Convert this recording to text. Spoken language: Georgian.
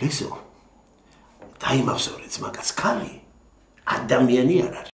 ლესო დაიმავსოვრე ძმაკაც ქალი ადამიანი არ არის.